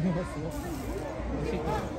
思いますよ。